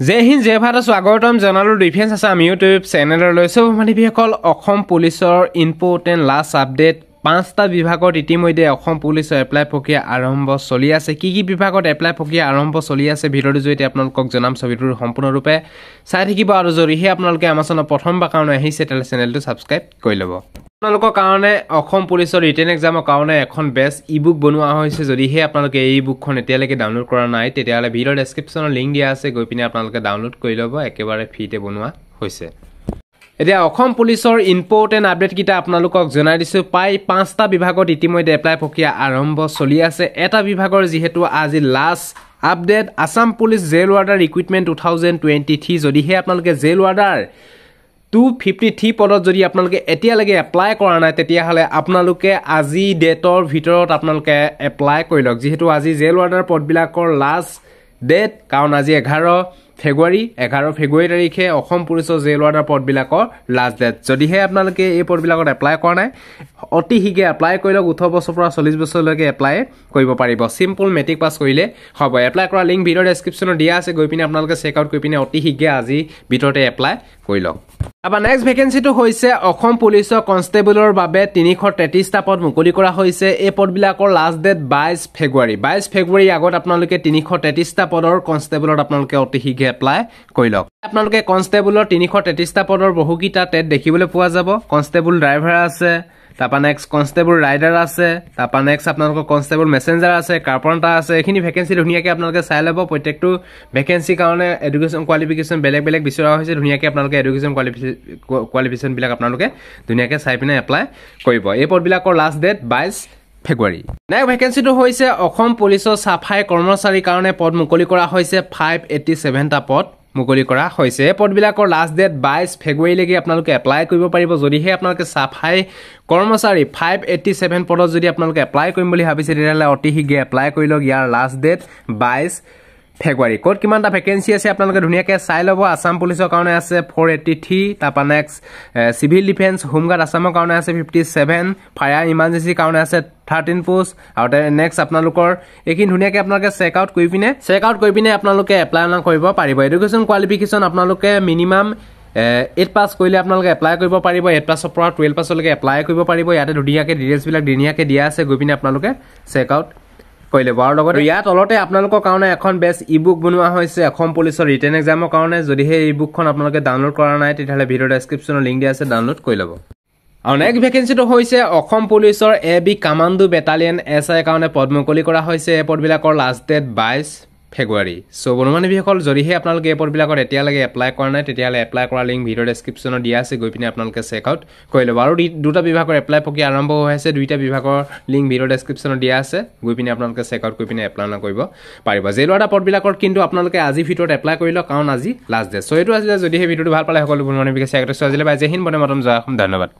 জয় হিন্দ জয় ভাৰত স্বাগতম। জনালোঁ ডিফেন্স আছে আমি ইউটিউব চেনেললৈ। চব মানুহসকল অসম পুলিচৰ ইম্পৰ্টেণ্ট লাষ্ট আপডেট পাঁচটা বিভাগত ইতিমধ্যে অসম পুলিচৰ এপ্লাই প্ৰক্ৰিয়া আৰম্ভ চলি আছে। কি কি বিভাগত এপ্লাই প্ৰক্ৰিয়া আৰম্ভ চলি আছে ভিডিঅ'টোৰ জৰিয়তে আপোনালোকক জনাম ছবিটোৰ সম্পূৰ্ণৰূপে। চাই থাকিব আৰু যদিহে আপোনালোকে আমাৰ চেনেল প্ৰথমবাৰ কাৰণে আহিছে তেতিয়াহ'লে চেনেলটো ছাবস্ক্ৰাইব কৰি ল'ব। আপোনালোকৰ কাৰণে অসম পুলিচৰ ৰিটেন এক্সামৰ কাৰণে এখন বেষ্ট ই বুক বনোৱা হৈছে। যদিহে আপোনালোকে এই বুকখন এতিয়ালৈকে ডাউনলোড কৰা নাই তেতিয়াহ'লে ভিডিঅ'ৰ ডেছক্ৰিপশ্যনৰ লিংক দিয়া আছে। গৈ পিনে আপোনালোকে ডাউনলোড কৰি ল'ব। একেবাৰে ফ্ৰীতে বনোৱা হৈছে। এতিয়া অসম পুলিচৰ ইম্পৰ্টেণ্ট আপডেটকেইটা আপোনালোকক জনাই দিছোঁ। প্ৰায় পাঁচটা বিভাগত ইতিমধ্যে এপ্লাই প্ৰক্ৰিয়া আৰম্ভ চলি আছে। এটা বিভাগৰ যিহেতু আজি last update Assam police jail warder recruitment two thousand twenty three যদিহে আপোনালোকে jail warder two fifty three পদত যদি আপোনালোকে এতিয়ালৈকে এপ্লাই কৰা নাই তেতিয়াহ'লে আপোনালোকে আজি ডেটৰ ভিতৰত আপোনালোকে এপ্লাই কৰি লওক। যিহেতু আজি জেল ৱাৰ্ডাৰ পদবিলাকৰ লাষ্ট ডেট কাৰণ আজি এঘাৰ ফেব্ৰুৱাৰী এঘাৰ ফেব্ৰুৱাৰী তাৰিখে অসম পুলিচৰ জেল ৱাৰ্ডাৰ পদবিলাকৰ লাষ্ট ডেট। যদিহে আপোনালোকে এই পদবিলাকত এপ্লাই কৰা নাই অতি শীঘ্ৰে এপ্লাই কৰি লওক ওঠৰ বছৰৰ পৰা চল্লিছ বছৰলৈকে এপ্লাই কৰিব পাৰিব। চিম্পুল মেট্ৰিক পাছ কৰিলে হ'ব। এপ্লাই কৰা লিংক ভিডিঅ'ৰ ডেছক্ৰিপশ্যনত দিয়া আছে গৈ পিনে আপোনালোকে চেক আউট কৰি পিনে অতি শীঘ্ৰে আজি ভিতৰতে এপ্লাই কৰি লওক। তাৰপৰা নেক্সট ভেকেঞ্চিটো হৈছে অসম পুলিচৰ কনষ্টেবলৰ বাবে তিনিশ তেত্ৰিছটা পদ মুকলি কৰা হৈছে। এই পদবিলাকৰ লাষ্ট ডেট বাইছ ফেব্ৰুৱাৰী। বাইছ ফেব্ৰুৱাৰীৰ আগত আপোনালোকে তিনিশ তেত্ৰিছটা পদৰ কনষ্টেবলত আপোনালোকে অতি শীঘ্ৰে এপ্লাই কৰি লওক। আপোনালোকে কনষ্টেবলৰ তিনিশ তেত্ৰিছটা পদৰ বহুকেইটা টেট দেখিবলৈ পোৱা যাব। কনষ্টেবল ড্ৰাইভাৰ আছে তাৰপৰা নেক্সট কনষ্টেবল ৰাইডাৰ আছে তাৰপৰা নেক্সট আপোনালোকৰ কনষ্টেবল মেছেঞ্জাৰ আছে কাৰ্পণ্টাৰ আছে এইখিনি ভেকেঞ্চি ধুনীয়াকৈ আপোনালোকে চাই ল'ব। প্ৰত্যেকটো ভেকেঞ্চিৰ কাৰণে এডুকেশ্যন কোৱালিফিকেশ্যন বেলেগ বেলেগ বিচৰা হৈছে ধুনীয়াকৈ আপোনালোকে এডুকেশ্যন কোৱালিফিকেশ্যনবিলাক আপোনালোকে ধুনীয়াকৈ চাই পিনে এপ্লাই কৰিব। এই পদবিলাকৰ লাষ্ট ডেট বাইছ ফেব্ৰুৱাৰী। নেক্সট ভেকেঞ্চিটো হৈছে অসম পুলিচৰ চাফাই কৰ্মচাৰীৰ কাৰণে পদ মুকলি কৰা হৈছে ফাইভ এইটি ছেভেনটা পদ। মুকলি কৰা হৈছে। এই পদবিলাকৰ লাষ্ট ডেট বাইছ ফেব্ৰুৱাৰীলৈকে আপোনালোকে এপ্লাই কৰিব পাৰিব। যদিহে আপোনালোকে চাফাই কৰ্মচাৰী ফাইভ এইটি ছেভেন পদত যদি আপোনালোকে এপ্লাই কৰিম বুলি ভাবিছে তেতিয়াহ'লে অতি শীঘ্ৰে এপ্লাই কৰি লওক। ইয়াৰ লাষ্ট ডেট বাইছ ফেব্ৰুৱাৰী। ক'ত কিমানটা ভেকেঞ্চি আছে আপোনালোকে ধুনীয়াকৈ চাই ল'ব। আছাম পুলিচৰ কাৰণে আছে ফ'ৰ এইটি থ্ৰী তাৰপৰা next civil defence home guard আছামৰ কাৰণে আছে ফিফটি ছেভেন ফায়াৰ ইমাৰ্জেঞ্চিৰ কাৰণে আছে থাৰ্টিন পোষ্ট আৰু নেক্সট আপোনালোকৰ এইখিনি ধুনীয়াকৈ আপোনালোকে চেক আউট কৰি পিনে চেক আউট কৰি পিনে আপোনালোকে এপ্লাই কৰিব পাৰিব। এডুকেশ্যন কোৱালিফিকেশ্যন আপোনালোকে মিনিমাম এইট পাছ কৰিলে আপোনালোকে এপ্লাই কৰিব পাৰিব। এইট পাছৰ পৰা টুৱেল্ভ পাছলৈকে এপ্লাই কৰিব পাৰিব। ইয়াতে ধুনীয়াকৈ ডিটেইলছবিলাক ধুনীয়াকৈ দিয়া আছে। গৈ পিনে আপোনালোকে চেক আউট কৰি ল'ব আৰু লগতে ইয়াৰ তলতে আপোনালোকৰ কাৰণে এখন বেষ্ট ই বুক বনোৱা হৈছে। অসম পুলিচৰ ৰিটেন এক্সামৰ কাৰণে। যদিহে ই বুকখন আপোনালোকে ডাউনলোড কৰা নাই তেতিয়াহ'লে ভিডিঅ' ডেছক্ৰিপশ্যনৰ লিংক দিয়া আছে ডাউনলোড কৰি ল'ব। আৰু নেক্সট ভেকেঞ্চিটো হৈছে অসম পুলিচৰ A B commando battalion S আইৰ কাৰণে পদ মুকলি কৰা হৈছে। এই পদবিলাকৰ লাষ্ট ডেট বাইছ ফেব্ৰুৱাৰী। চ' বনুমানীসকল যদিহে আপোনালোকে এই পদবিলাকত এতিয়ালৈকে এপ্লাই কৰা নাই তেতিয়াহ'লে এপ্লাই কৰা লিংক ভিডিঅ' ডেছক্ৰিপশ্যনত দিয়া আছে গৈ পিনে আপোনালোকে চেক আউট কৰি ল'ব। আৰু দুটা বিভাগৰ এপ্লাই প্ৰক্ৰিয়া আৰম্ভ হৈ আছে দুইটা বিভাগৰ লিংক ভিডিঅ' ডেছক্ৰিপশ্যনত দিয়া আছে গৈ পিনে আপোনালোকে চেক আউট কৰি পিনে এপ্লাই কৰিব পাৰিব। জেইলোৱাটা পদবিলাকত কিন্তু আপোনালোকে আজিৰ ভিতৰত এপ্লাই কৰি লওক কাৰণ আজি লাষ্ট ডেট চ' এইটো আছিলে যদিহে ভিডিঅ'টো ভাল পালে সকলো বনুমানী বিকাশ আজিলৈ বাই জয় হিন্দ বনে মাতম অসম ধন্যবাদ।